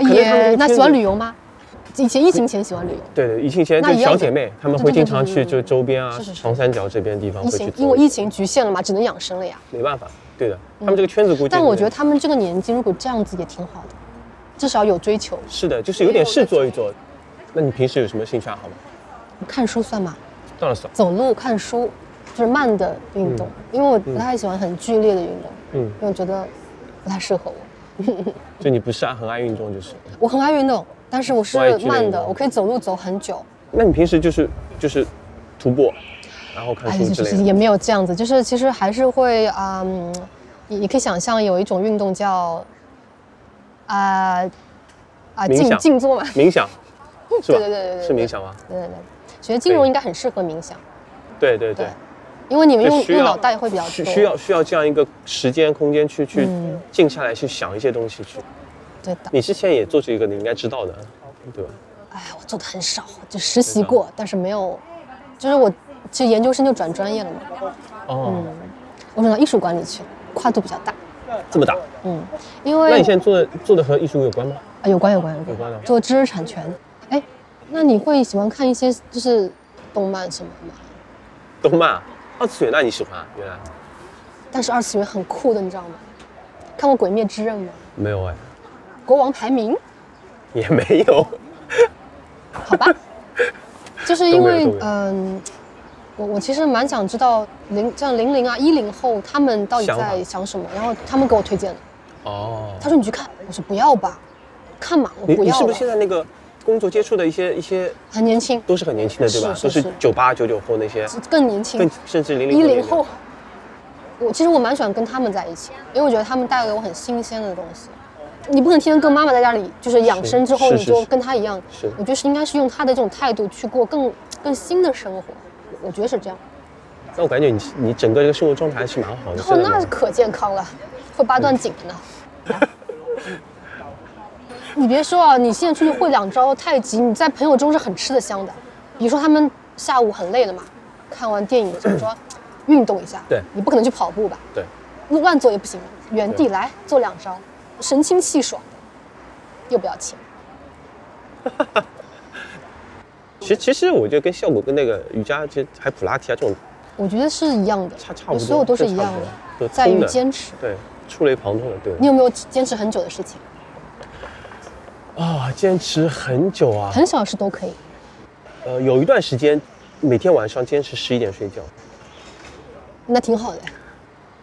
也那喜欢旅游吗？以前疫情前喜欢旅游，对对，疫情前就小姐妹，她们会经常去就周边啊长三角这边地方疫会去因为疫情局限了嘛，只能养生了呀。没办法，对的，他们这个圈子估计。但我觉得他们这个年纪如果这样子也挺好的，至少有追求。是的，就是有点事做一做。那你平时有什么兴趣爱好吗？看书算吗？当然算。走路、看书，就是慢的运动，因为我不太喜欢很剧烈的运动，嗯因为我觉得不太适合我。就你不是很爱运动，就是。我很爱运动，但是我是慢的，我可以走路走很久。那你平时就是就是徒步，然后看哎，书之类的。就是也没有这样子，就是其实还是会啊，嗯，你你可以想象有一种运动叫啊啊静静坐嘛，冥想，是吧？对对对对对是冥想吗？对对对，学金融应该很适合冥想，对对对对。因为你们用用脑袋会比较多，需需要需要这样一个时间空间去去嗯静下来去想一些东西去。对的。你之前也做这个，你应该知道的，对吧？哎，我做的很少，就实习过，但是没有，就是我其实研究生就转专业了嘛，哦，我转到艺术管理去了，跨度比较大，这么大，嗯，因为那你现在做的做的和艺术有关吗？啊有关有关有关，有关的。做知识产权，哎，那你会喜欢看一些就是动漫什么的吗？动漫、二次元，那你喜欢啊？原来但是二次元很酷的，你知道吗？看过《鬼灭之刃》吗？没有哎，国王排名，也没有。好吧，就是因为嗯，我我其实蛮想知道零像零零啊一零后他们到底在想什么，然后他们给我推荐的。哦，他说你去看，我说不要吧，看嘛，我不要了。你是不是现在那个工作接触的一些一些很年轻，都是很年轻的，对吧？是是是都是九八九九后那些，更年轻更，甚至零零一零后。我其实我蛮喜欢跟他们在一起，因为我觉得他们带给我很新鲜的东西。你不可能天天跟妈妈在家里，就是养生之后你就跟她一样。是我觉得是应该是用她的这种态度去过更更新的生活，我觉得是这样。那我感觉你你整个这个生活状态还是蛮好的。然后真的蛮好那可健康了，会八段锦的呢。你别说啊，你现在出去会两招太极，你在朋友中是很吃得香的。比如说他们下午很累了嘛，看完电影怎么说，运动一下。对你不可能去跑步吧？对，乱做也不行，原地来做两招，神清气爽，又不要钱。其实其实我觉得跟效果跟那个瑜伽，其实还普拉提啊这种我觉得是一样的，差差不多，所有都是一样的在于坚持。对，触类旁通的，对。你有没有坚持很久的事情？啊，坚持很久啊，很小时都可以。呃，有一段时间每天晚上坚持十一点睡觉，那挺好的。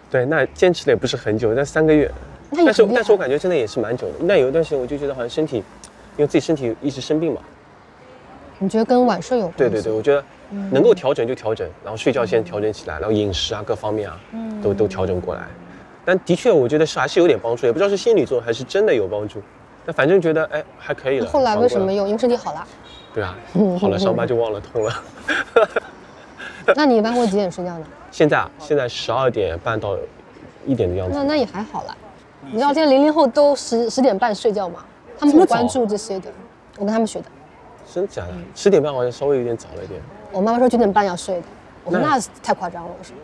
对，那坚持的也不是很久，但三个月。但是但是我感觉真的也是蛮久的。那有一段时间我就觉得好像身体，因为自己身体一直生病嘛，你觉得跟晚睡有关系？对对对，我觉得能够调整就调整，然后睡觉先调整起来，然后饮食啊各方面啊，都都调整过来。但的确，我觉得是还是有点帮助，也不知道是心理作用还是真的有帮助。但反正觉得哎还可以了。后来为什么用？因为身体好了。对啊，好了伤疤就忘了痛了。那你一般会几点睡觉呢？现在啊，现在十二点半到一点的样子。那那也还好啦。你知道现在零零后都十十点半睡觉吗？他们很关注这些的，我跟他们学的。真的假的？十点半好像稍微有点早了一点，我妈妈说九点半要睡的，我说那那太夸张了，我说。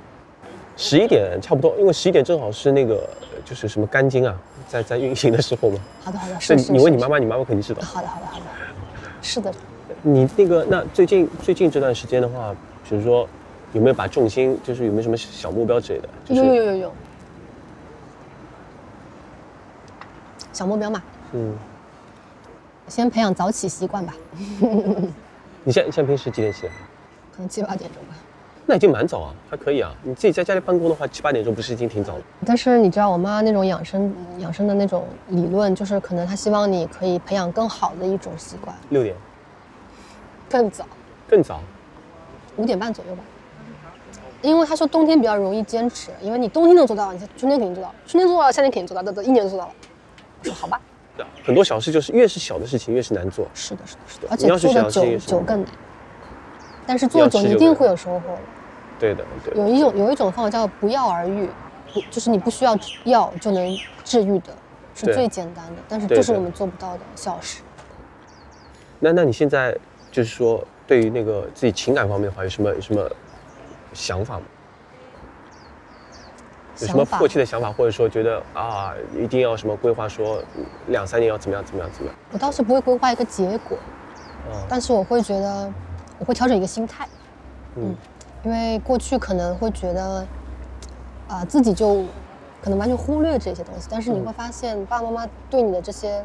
十一点差不多，因为十一点正好是那个就是什么肝经啊，在在运行的时候吗。好的好的，是是。是你问你妈妈，你妈妈肯定知道。好的好的好的，是的。你那个那最近最近这段时间的话，比如说有没有把重心，就是有没有什么小目标之类的？就是、有有有有有。小目标嘛，嗯，先培养早起习惯吧，你现在现在平时几点起来？可能七八点钟吧。那已经蛮早啊，还可以啊。你自己在家里办公的话，七八点钟不是已经挺早了？但是你知道我妈那种养生养生的那种理论，就是可能她希望你可以培养更好的一种习惯，六点更早，更早。五点半左右吧。因为她说冬天比较容易坚持，因为你冬天能做到，你春天肯定做到，春天做到了，夏天肯定做到，这这一年就做到了。我说好吧，很多小事就是越是小的事情越是难做。是的，是的，是的，而你要是且做的久久更难。但是做久一定会有收获的。对的，对的。有一种有一种方法叫不药而愈，不就是你不需要药就能治愈的，是最简单的，但是这是我们做不到的小事。那那你现在就是说，对于那个自己情感方面的话，有什么有什么想法吗？有什么迫切的想法，或者说觉得啊，一定要什么规划，说两三年要怎么样怎么样怎么样？我倒是不会规划一个结果，嗯但是我会觉得我会调整一个心态，嗯因为过去可能会觉得啊、自己就可能完全忽略这些东西，但是你嗯会发现爸爸妈妈对你的这些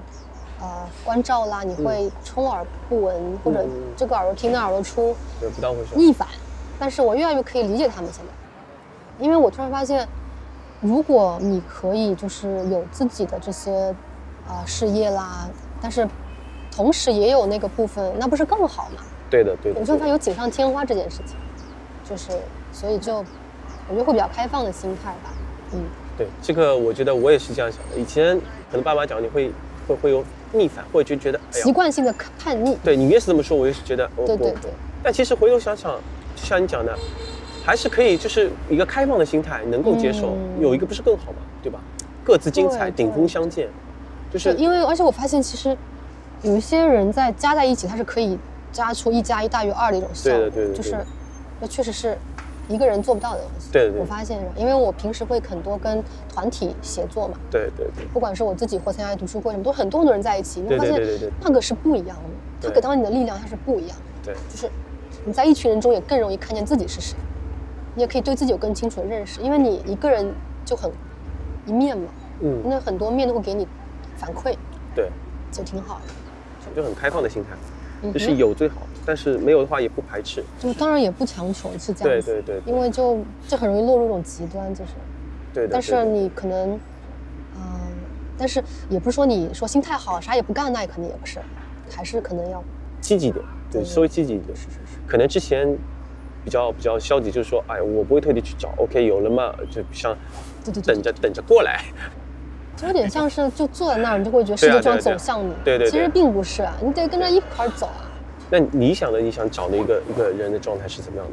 呃关照啦，你会充耳不闻，或者嗯这个耳朵听那耳朵出，对，不当回事。逆反，但是我越来越可以理解他们现在，因为我突然发现，如果你可以就是有自己的这些啊、事业啦，但是同时也有那个部分，那不是更好吗？对的，对的。我就发现有锦上添花这件事情，就是所以就我觉得会比较开放的心态吧，嗯，对这个，我觉得我也是这样想的。以前可能爸妈讲你会会会有逆反，或者就觉得哎，习惯性的叛逆，对你越是这么说，我越是觉得对对对，但其实回头想想，就像你讲的，还是可以，就是一个开放的心态，能够接受，嗯有一个不是更好吗，对吧？各自精彩，顶峰相见，就是，因为而且我发现其实有一些人在加在一起，他是可以加出一加一大于二的一种效果，对的对的就是那确实是一个人做不到的东西。对我发现，因为我平时会很多跟团体协作嘛，对对对。不管是我自己或参加读书会什么，都很多很多人在一起，你会发现那个是不一样的，它对。给到你的力量它是不一样的。对，就是你在一群人中也更容易看见自己是谁，你也可以对自己有更清楚的认识，因为你一个人就很一面嘛，嗯，那很多面都会给你反馈，对，就挺好的。就很开放的心态，嗯就是有最好，但是没有的话也不排斥。就当然也不强求是这样子，对对，对因为就这很容易落入一种极端，就是，对的。但是你可能，嗯、但是也不是说你说心态好啥也不干，那也肯定也不是，还是可能要积极一点，对，对稍微积极一点。是是是，可能之前比较比较消极，就是说，哎，我不会特地去找，OK，有了嘛，就像对对对等着等着过来。就有点像是就坐在那儿，你就会觉得世界就要走向你，对对对其实并不是啊，你得跟着一块儿走啊。那你想的，你想找的一个一个人的状态是怎么样的？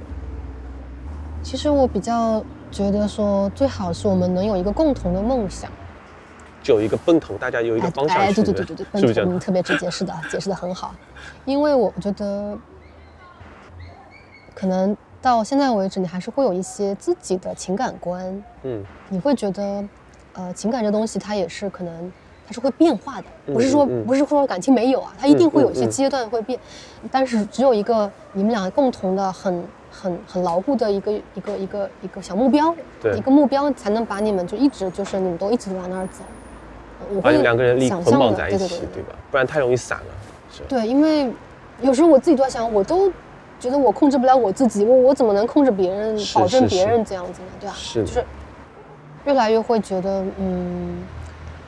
其实我比较觉得说，最好是我们能有一个共同的梦想，就有一个奔头，大家有一个方向哎，去，对对对对对，是不是这样嗯，？特别直接，是的，解释的很好。因为我觉得，可能到现在为止，你还是会有一些自己的情感观，嗯，你会觉得，呃，情感这东西它也是可能它是会变化的，不是说嗯嗯不是说感情没有啊，它一定会有一些阶段会变，但是只有一个你们俩共同的很很很牢固的一个一个一个一个小目标，对一个目标才能把你们就一直就是你们都一直往那儿走。我会把你们两个人力捆想象的绑在一起，对对对对吧？不然太容易散了。是，对，因为有时候我自己都在想，我都觉得我控制不了我自己，我我怎么能控制别人，保证别人这样子呢？对吧？是的就是越来越会觉得，嗯，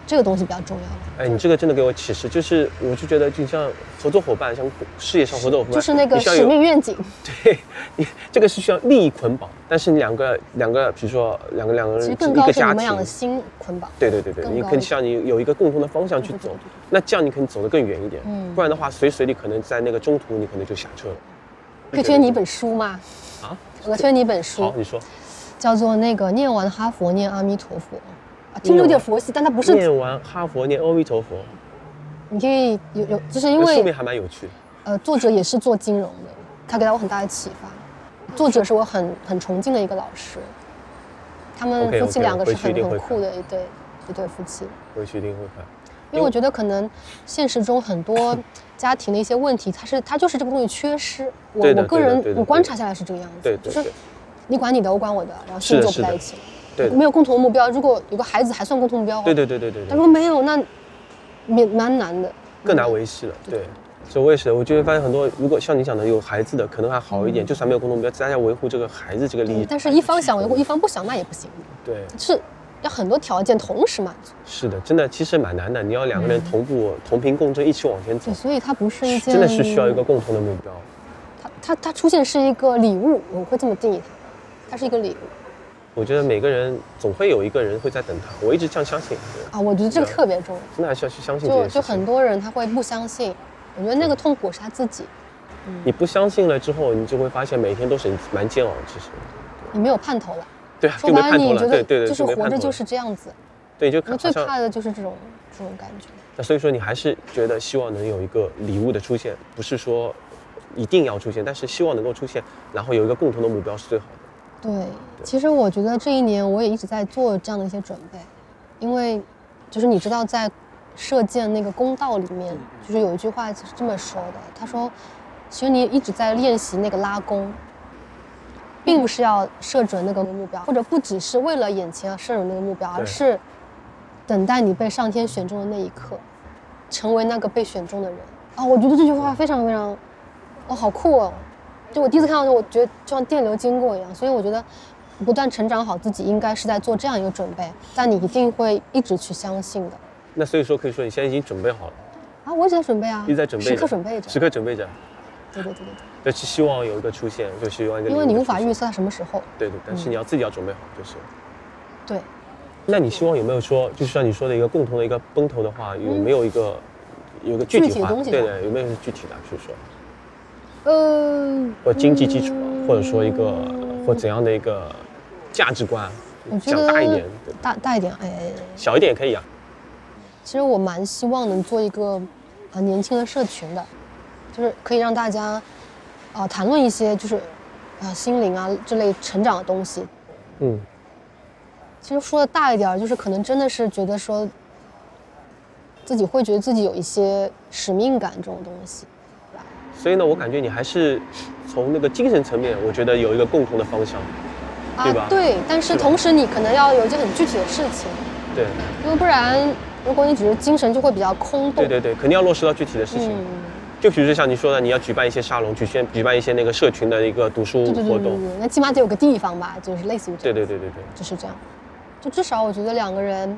这个东西比较重要了。哎，你这个真的给我启示，就是我就觉得，就像合作伙伴，像事业上合作伙伴，就是那个使命愿景，对你这个是需要利益捆绑，但是你两个两个，比如说两个两个人其实更高一个家是你们俩的庭，心捆绑。对对对对，你更高一可以像你有一个共同的方向去走对对对对，那这样你可能走得更远一点，嗯不然的话随随地可能在那个中途你可能就下车了。可以推荐你一本书吗？啊？我推荐你一本书好，，你说。叫做那个念完哈佛念阿弥陀佛。啊，听着有点佛系，但它不是，念完哈佛念阿弥陀佛，你可以有有，就是因为那书名还蛮有趣的。呃，作者也是做金融的，他给到我很大的启发。作者是我很很崇敬的一个老师，他们夫妻两个是很很酷的一对一对夫妻。回去一定会看。因为我觉得可能现实中很多家庭的一些问题，它是它就是这个东西缺失。我我个人我观察下来是这个样子，就是对对对你管你的，我管我的，然后心做是的是的不在一起了，对没有共同目标。如果有个孩子还算共同目标哦，对对对对对对，但如果没有，那蛮蛮难的，更难维系了。对，所以我也是，我就会发现很多，如果像你讲的有孩子的，可能还好一点，就算没有共同目标，大家维护这个孩子这个利益。嗯但是一方想维护，一方不想，那也不行，对，是要很多条件同时满足。是的，真的其实蛮难的。你要两个人同步、同频共振，一起往前走对，，所以它不是一件真的是需要一个共同的目标。它它它出现是一个礼物，我会这么定义它，它是一个礼物我觉得每个人总会有一个人会在等他，我一直这样相信。啊，我觉得这个特别重要。真的还是要去相信这就。就很多人他会不相信，我觉得那个痛苦是他自己，你不相信了之后，你就会发现每天都是蛮煎熬。其实，你没有盼头了。对啊，说就没盼头了。白了，你觉得对对对，就是活着就是这样子。对，就我最怕的就是这种这种感觉。那所以说，你还是觉得希望能有一个礼物的出现，不是说一定要出现，但是希望能够出现，然后有一个共同的目标是最好的。对，其实我觉得这一年我也一直在做这样的一些准备，因为就是你知道，在射箭那个弓道里面，就是有一句话是这么说的，他说，其实你一直在练习那个拉弓，并不是要射准那个目标，或者不只是为了眼前要射准那个目标，而是等待你被上天选中的那一刻，成为那个被选中的人。啊，我觉得这句话非常非常，哦，好酷哦！就我第一次看到的时候，我觉得就像电流经过一样，所以我觉得不断成长好自己，应该是在做这样一个准备，但你一定会一直去相信的。那所以说可以说你现在已经准备好了，啊，我一直在准备啊，一直在准备，时刻准备着，时刻准备着。对对对对希望有一个出现，就希望一个，因为你无法预测它什么时候。对对，但是你要自己要准备好，就是。对，那你希望有没有说，就是像你说的一个共同的一个崩头的话，有没有一个有一个具具体的东西对对，有没有具体的？比如说，呃，或经济基础或者说一个或怎样的一个价值观？讲大一点，对大大一点，哎，小一点也可以啊。其实我蛮希望能做一个啊年轻的社群的，就是可以让大家啊谈论一些就是啊心灵啊这类成长的东西。嗯，其实说的大一点，就是可能真的是觉得说自己会觉得自己有一些使命感这种东西。所以呢，我感觉你还是从那个精神层面，我觉得有一个共同的方向。对吧啊，对，但是同时你可能要有一件很具体的事情，对，因为不然，如果你只是精神，就会比较空洞。对对对，肯定要落实到具体的事情。嗯，就比如说像你说的，你要举办一些沙龙，举先举办一些那个社群的一个读书活动。对对对，那起码得有个地方吧，就是类似于这样。对对对对对，就是这样。就至少我觉得两个人，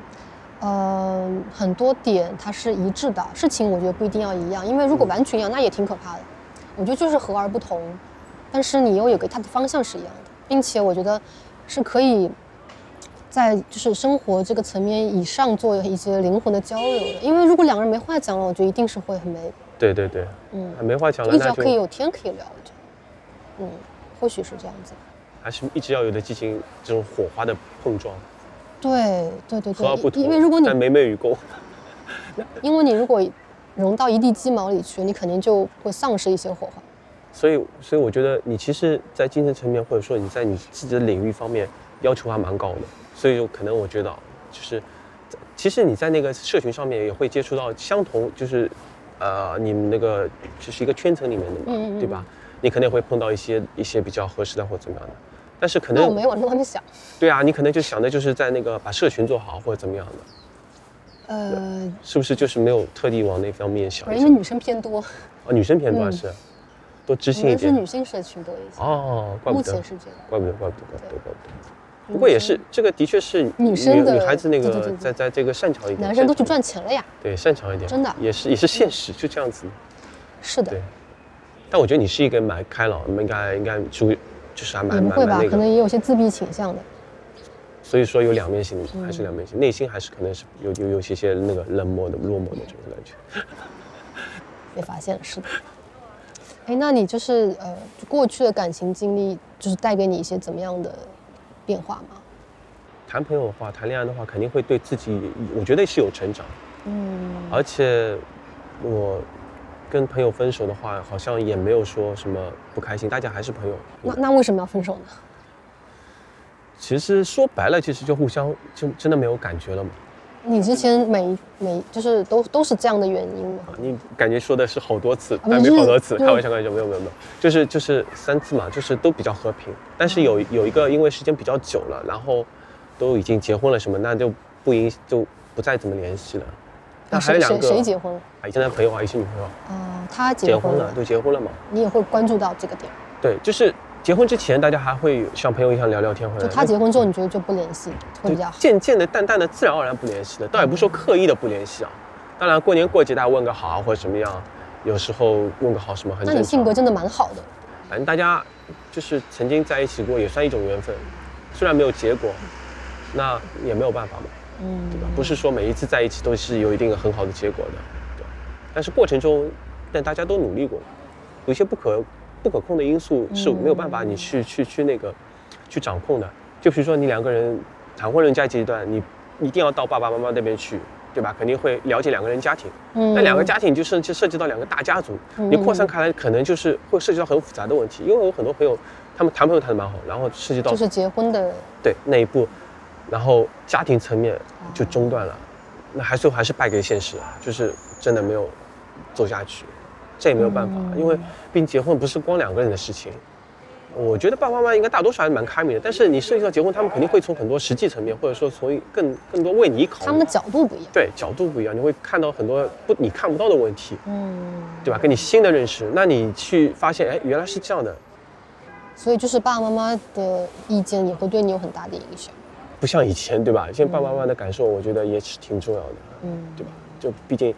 嗯、很多点它是一致的，事情我觉得不一定要一样，因为如果完全一样，那也挺可怕的。我觉得就是和而不同，但是你又有个它的方向是一样的，并且我觉得是可以在就是生活这个层面以上做一些灵魂的交流的。因为如果两个人没话讲了，我觉得一定是会很没，对对对，嗯，没话讲了，一直要可以有天可以聊，我觉得，嗯，或许是这样子。还是一直要有的进行这种火花的碰撞，对对对对，不同。因为如果你但美美与共，因为你如果融到一地鸡毛里去，你肯定就会丧失一些火花。所以所以我觉得你其实，在精神层面或者说你在你自己的领域方面要求还蛮高的，所以就可能我觉得啊就是，其实你在那个社群上面也会接触到相同，就是呃你们那个就是一个圈层里面的嘛，嗯嗯嗯对吧？你可能也会碰到一些一些比较合适的或怎么样的，但是可能我没往那方面想，对啊，你可能就想的就是在那个把社群做好或者怎么样的，呃，是不是就是没有特地往那方面想一想？因为女生偏多，哦，女生偏多是、多知性一点们是女性社群多一些。哦，怪不得目前，是这样。怪不得，怪不得，怪不得，怪不得。不过也是，这个的确是女生的女孩子那个在在这个擅长一点，男生都去赚钱了呀。对擅长一点，真的也是也是现实，就这样子。是的对，但我觉得你是一个蛮开朗，应该应该属于就是还也蛮不会吧？可能也有些自闭倾向的。所以说有两面性，还嗯是两面性，内心还是可能是有有有些些那个冷漠的、落寞的这种感觉。被发现了，是的。哎，那你就是呃，过去的感情经历，就是带给你一些怎么样的变化吗？谈朋友的话，谈恋爱的话，肯定会对自己，我觉得是有成长。嗯，而且我跟朋友分手的话，好像也没有说什么不开心，大家还是朋友。那那为什么要分手呢？其实说白了，其实就互相就真的没有感觉了嘛。你之前每每就是都都是这样的原因吗？啊你感觉说的是好多次，没好多次，开玩笑，开玩笑，没有没有没有，就是就是三次嘛，就是都比较和平。但是有有一个因为时间比较久了，然后都已经结婚了什么，那就不影就不再怎么联系了。但还有谁谁两个谁结婚了？啊，以前的朋友啊，也是女朋友，啊、他结婚了都结婚了嘛。你也会关注到这个点。对，就是结婚之前，大家还会像朋友一样聊聊天，或者。就他结婚之后，你觉得就不联系会比较好？渐渐的、淡淡的、自然而然不联系了，倒也不是说刻意的不联系啊。当然，过年过节大家问个好啊，或者什么样，有时候问个好什么很那。你性格真的蛮好的。反正大家就是曾经在一起过，也算一种缘分。虽然没有结果，那也没有办法嘛，嗯，对吧？不是说每一次在一起都是有一定的很好的结果的，对。但是过程中，但大家都努力过，有一些不可不可控的因素是没有办法你去去去那个去掌控的。就比如说你两个人谈婚论嫁阶段，你一定要到爸爸妈妈那边去，对吧？肯定会了解两个人家庭。嗯那两个家庭就甚至涉及到两个大家族，你扩散开来，可能就是会涉及到很复杂的问题。因为我有很多朋友，他们谈朋友谈的蛮好，然后涉及到就是结婚的，对那一步，然后家庭层面就中断了，那还最后还是败给现实啊，就是真的没有走下去，这也没有办法，因为毕竟结婚不是光两个人的事情。我觉得爸爸妈妈应该大多数还是蛮开明的，但是你涉及到结婚，他们肯定会从很多实际层面，或者说从更更多为你考虑，他们的角度不一样。对角度不一样，你会看到很多不你看不到的问题，嗯，对吧？跟你新的认识，那你去发现，哎，原来是这样的，所以就是爸爸妈妈的意见也会对你有很大的影响。不像以前，对吧？现在爸爸妈妈的感受，我觉得也是挺重要的，嗯，对吧？就毕竟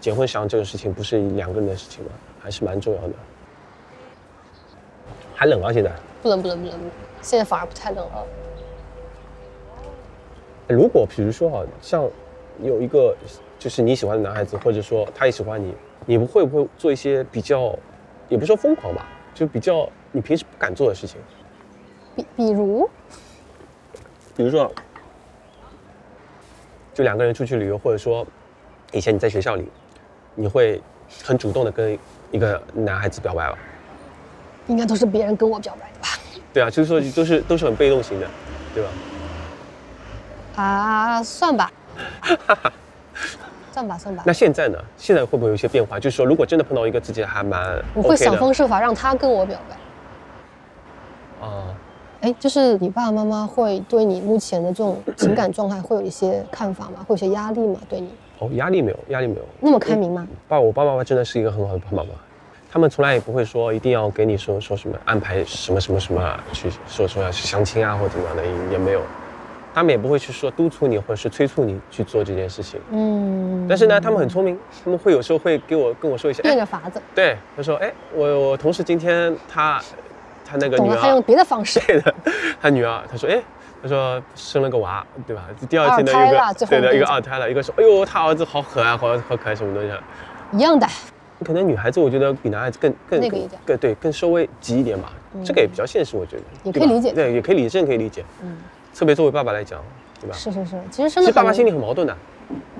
结婚上这个事情不是两个人的事情嘛，还是蛮重要的。还冷啊，现在。不冷不冷不冷，现在反而不太冷了。如果比如说哈，像有一个就是你喜欢的男孩子，或者说他也喜欢你，你不会不会做一些比较，也不说疯狂吧，就比较你平时不敢做的事情？比比如，比如说，就两个人出去旅游，或者说以前你在学校里，你会很主动的跟一个男孩子表白吧？应该都是别人跟我表白的吧？对啊，就是说都是都是很被动型的，对吧？啊，算吧，算吧算吧那。现在呢？现在会不会有一些变化？就是说，如果真的碰到一个自己还蛮 OK，我会想方设法让他跟我表白。啊，哎，就是你爸爸妈妈会对你目前的这种情感状态会有一些看法吗？会有一些压力吗？对你哦，压力没有，压力没有。那么开明吗？爸，我爸爸妈妈真的是一个很好的爸爸妈妈，他们从来也不会说一定要给你说说什么安排什么什么什么去说说要去相亲啊或者怎么样的也也没有，他们也不会去说督促你或者是催促你去做这件事情。嗯，但是呢，他们很聪明，他们会有时候会给我跟我说一些，哎，变着法子，对，他说，哎，我我同事今天他他那个女懂了，他用，别的方式。对的，他女儿，他说，哎。他说生了个娃，对吧？第二天的一个对的一个二胎了，一个说，哎呦，他儿子好可爱，好好可爱，什么东西啊？一样的，可能女孩子我觉得比男孩子更更那个一点更对更稍微急一点吧，这个也比较现实，我觉得也可以理解对，也可以理，真可以理解。嗯，特别作为爸爸来讲，对吧？是是是，其实生的其实爸爸心里很矛盾的，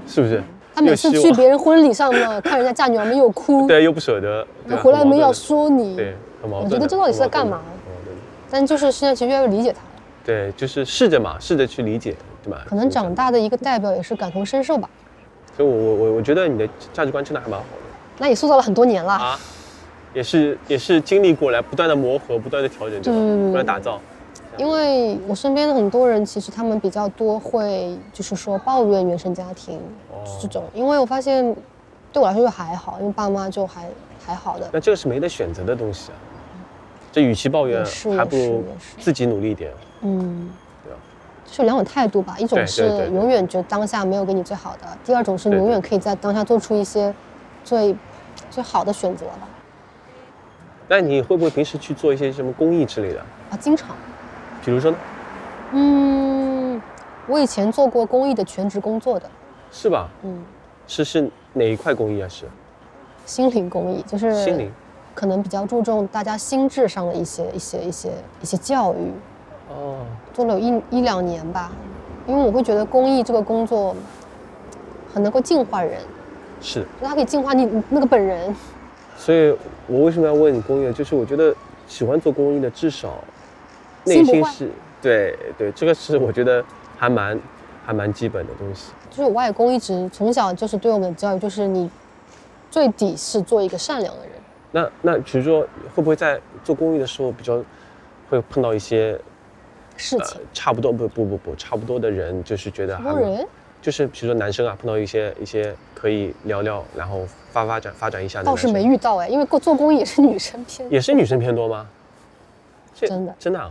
是不是？他每次去别人婚礼上呢，看人家嫁女儿没有哭，对又不舍得，回来没要很矛盾的说你，对。我觉得这到底是在干嘛但就是现在其实越来越理解他了，对，就是试着嘛，试着去理解，对吧？可能长大的一个代表也是感同身受吧。所以我我我我觉得你的价值观真的还蛮好的那也塑造了很多年了，啊，也是也是经历过来，不断的磨合，不断的调整，对吧？对不断地打造。因为我身边的很多人其实他们比较多会就是说抱怨原生家庭哦这种，因为我发现对我来说就还好，因为爸妈就还还好的。那这个是没得选择的东西啊。这与其抱怨，还不如自己努力一点。嗯对啊，就是有两种态度吧，一种是永远觉得当下没有给你最好的，第二种是永远可以在当下做出一些最最好的选择吧。那你会不会平时去做一些什么公益之类的？啊，经常，比如说呢？嗯，我以前做过公益的全职工作的，是吧？嗯，是是哪一块公益啊？是心灵公益，就是心灵可能比较注重大家心智上的一些一些一些一些教育，哦，做了有一一两年吧，因为我会觉得公益这个工作很能够净化人，是。就它可以净化你你那个本人。所以我为什么要问你公益？就是我觉得喜欢做公益的，至少内心是对对，这个是我觉得还蛮还蛮基本的东西。就是我外公一直从小就是对我们的教育，就是你最底是做一个善良的人。那那比如说会不会在做公益的时候比较会碰到一些呃事情，差不多不不不不差不多的人，就是觉得多人就是比如说男生啊碰到一些一些可以聊聊，然后发发展发展一下的倒是没遇到哎，因为做做公益也是女生偏也是女生偏多吗？这真的真的啊？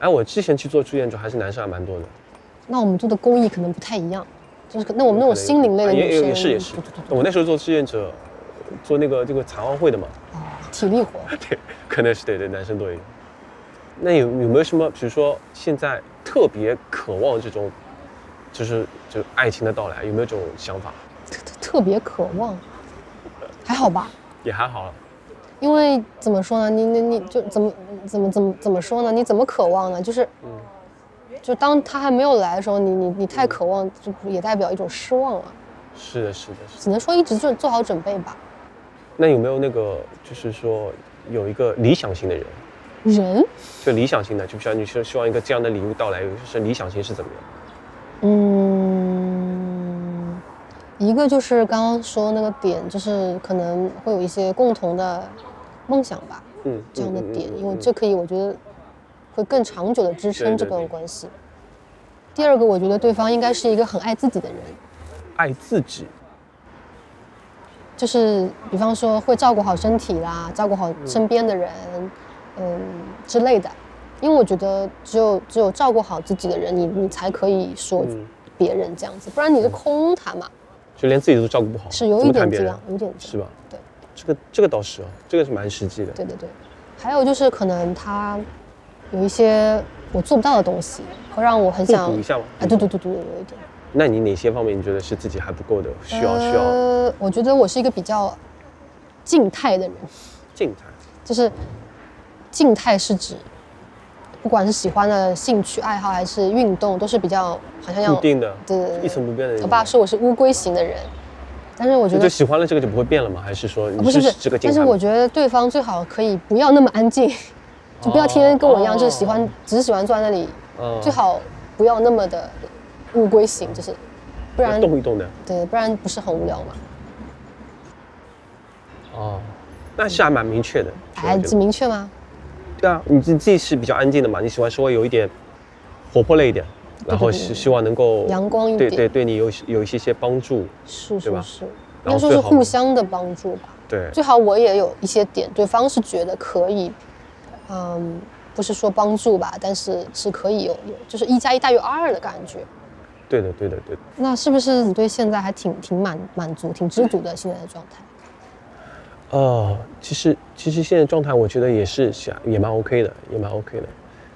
哎，我之前去做志愿者还是男生还蛮多的。那我们做的公益可能不太一样，就是那我们那种心灵类的啊也也女生，也是也是。我那时候做志愿者，做那个这个残奥会的嘛，哦，体力活，对，可能是对对男生多一点。那有有没有什么，比如说现在特别渴望这种，就是就爱情的到来，有没有这种想法？特特特别渴望，还好吧？也还好，因为怎么说呢？你你你就怎么怎么怎么怎么说呢？你怎么渴望呢？就是，嗯就当他还没有来的时候，你你你太渴望，就也代表一种失望了。是的，是的，是的。只能说一直做做好准备吧。那有没有那个，就是说有一个理想型的人，人，就理想型的，就比如你说希望一个这样的礼物到来，是理想型是怎么样？嗯，一个就是刚刚说那个点，就是可能会有一些共同的梦想吧，嗯，这样的点，嗯嗯嗯嗯因为这可以，我觉得会更长久的支撑这对对。对段关系。第二个，我觉得对方应该是一个很爱自己的人，爱自己，就是比方说会照顾好身体啦，照顾好身边的人，嗯之类的。因为我觉得只有只有照顾好自己的人，你你才可以说嗯别人这样子，不然你是空谈嘛，就连自己都照顾不好，是有一点这样，有点。是吧？对。这个这个倒是哦，这个是蛮实际的。对对对，还有就是可能他有一些我做不到的东西，会让我很互想补一下吗。啊，对对对对对，有一点。那你哪些方面你觉得是自己还不够的，需要需要呃，我觉得我是一个比较静态的人，静态？就是静态是指，不管是喜欢的兴趣爱好还是运动，都是比较好像要固定的，对对对一成不变的人。我爸说我是乌龟型的人，但是我觉得就喜欢了这个就不会变了吗？还是说你啊不是不是这个？但是我觉得对方最好可以不要那么安静，就不要天天跟我一样，哦就是喜欢只是喜欢坐在那里，嗯最好不要那么的乌龟型，就是不然动一动的。对，不然不是很无聊嘛。哦，那是还蛮明确的。哎，这明确吗？对啊，你自自己是比较安静的嘛，你喜欢稍微有一点活泼了一点，然后是希望能够阳光一点对对对你有有一些些帮助，是是是，应该说是互相的帮助吧。对最好我也有一些点，对方是觉得可以，嗯，不是说帮助吧，但是是可以有有，就是一加一大于二的感觉。对的对的对的。那是不是你对现在还挺挺满满足、挺知足的现在的状态？哦，其实其实现在状态我觉得也是想也蛮 OK 的，也蛮 OK 的。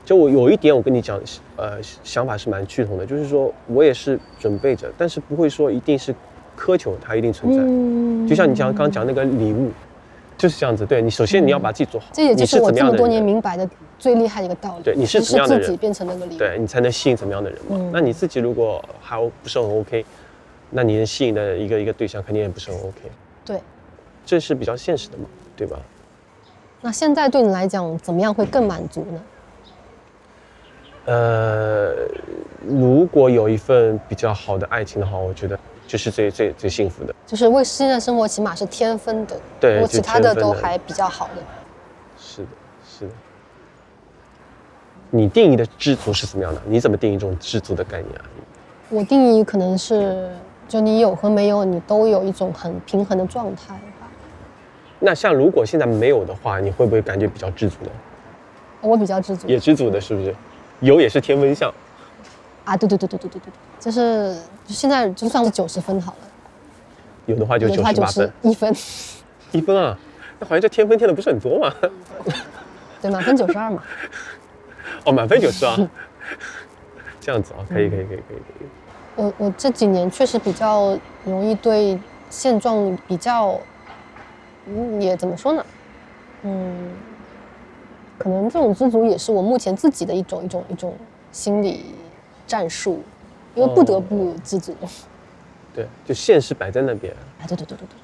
就我有一点我跟你讲，呃，想法是蛮趋同的，就是说我也是准备着，但是不会说一定是苛求它一定存在。嗯就像你讲刚刚讲那个礼物，就是这样子。对你首先你要把自己做好，这也就是我这么多年明白的最厉害的一个道理。对你是不怎么样的人自己变成那个。对你才能吸引怎么样的人嘛。嗯那你自己如果还不是很 OK，那你能吸引的一个一个对象肯定也不是很 OK，对。这是比较现实的嘛，对吧？那现在对你来讲，怎么样会更满足呢？呃，如果有一份比较好的爱情的话，我觉得就是最最最幸福的。就是为现在生活起码是天分的，对我其他的都还比较好的。是的，是的。你定义的知足是怎么样的？你怎么定义这种知足的概念啊？我定义可能是，就你有和没有，你都有一种很平衡的状态吧。那像如果现在没有的话，你会不会感觉比较知足呢？我比较知足也知足的，是不是？有也是天分项。啊，对对对对对对对，就是就现在就算是九十分好了，有的话就九十八分，一分，一分啊，那好像这天分天的不是很多嘛？对，满分九十二嘛。哦，满分九十啊，这样子啊，可以可以可以可以可以。我我这几年确实比较容易对现状比较，嗯，也怎么说呢？嗯，可能这种知足也是我目前自己的一种一种一种心理战术，因为不得不知足。对，就现实摆在那边，哎，对对对对对，